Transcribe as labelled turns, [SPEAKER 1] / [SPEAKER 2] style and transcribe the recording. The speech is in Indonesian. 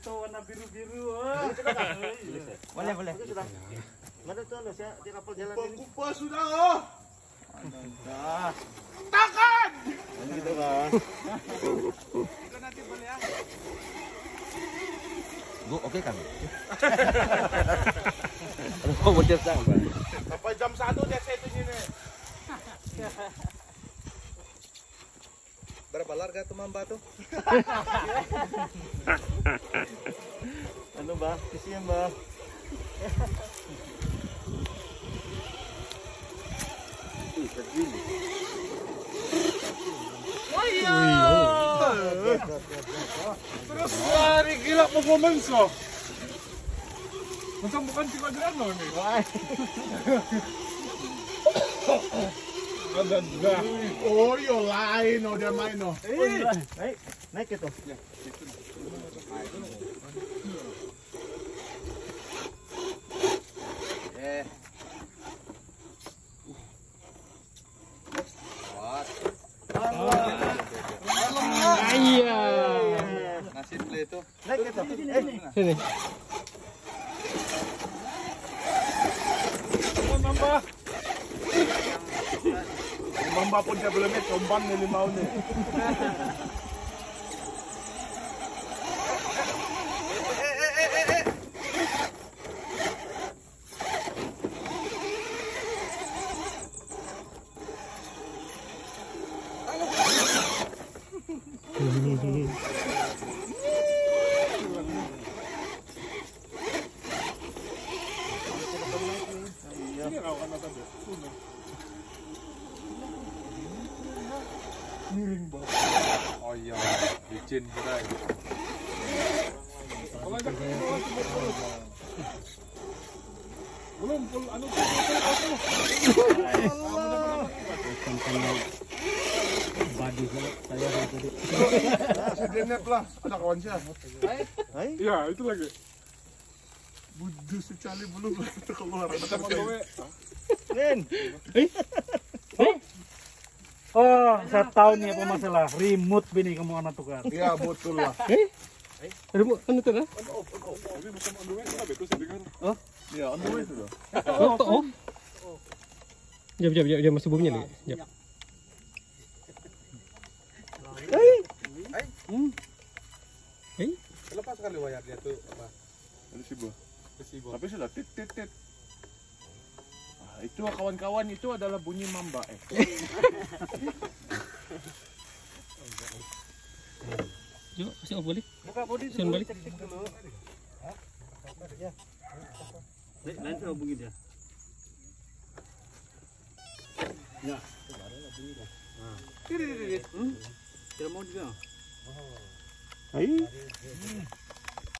[SPEAKER 1] foto warna biru-biru. Oh.
[SPEAKER 2] Boleh, boleh.
[SPEAKER 3] Mana tuh lo saya di kapal jalan ini.
[SPEAKER 4] Kupa sudah oh. Takan.
[SPEAKER 3] Gitu kan.
[SPEAKER 2] Bu, oke kan? Mau bocor sang, Bang.
[SPEAKER 4] Sampai jam 1 dia set ini
[SPEAKER 2] Berapa larga tuh mamba tuh?
[SPEAKER 3] Ano ba? Kasi yan ba?
[SPEAKER 4] Terus lari gila performance lo. Macam bukan si Adriano nih. Ada. Oh, yo lain oh dia main oh.
[SPEAKER 3] Ay, naik ito.
[SPEAKER 2] Eh.
[SPEAKER 1] Iya.
[SPEAKER 2] Nasib le itu.
[SPEAKER 3] Naik ito. Eh,
[SPEAKER 1] Sini.
[SPEAKER 4] Ano belum ito, umpan ni limau ni. Ini raw ka Miring ba?
[SPEAKER 2] Oh iya, licin kita.
[SPEAKER 4] Bukol. Belum, pul.
[SPEAKER 1] Badi saya tadi.
[SPEAKER 4] Lah, ada kawan siya.
[SPEAKER 3] ay.
[SPEAKER 4] Iya, itu lagi. Budu si Charlie belum keluar. Ada.
[SPEAKER 1] Oh, saya tahu nih apa masalah. Remote bini kamu anak tukar.
[SPEAKER 4] Iya, betul lah.
[SPEAKER 1] Remote kan itu lah. Oh?
[SPEAKER 4] Iya, on the way.
[SPEAKER 1] Oh, oh. Jap, jap, jap, jap masih bumbunya nih. Jap.
[SPEAKER 2] Lepas kali wayar dia tuh apa?
[SPEAKER 4] Ada si.
[SPEAKER 2] Kesibo.
[SPEAKER 4] Tapi sudah tit tit tit. Itu kawan-kawan itu adalah bunyi mamba eh.
[SPEAKER 1] Yuk, kasih off balik.
[SPEAKER 3] Buka body
[SPEAKER 1] Sen balik.
[SPEAKER 3] Cek-cek dulu. Nanti hubungi dia. Ya. Hmm? Tidak mau juga. Ay.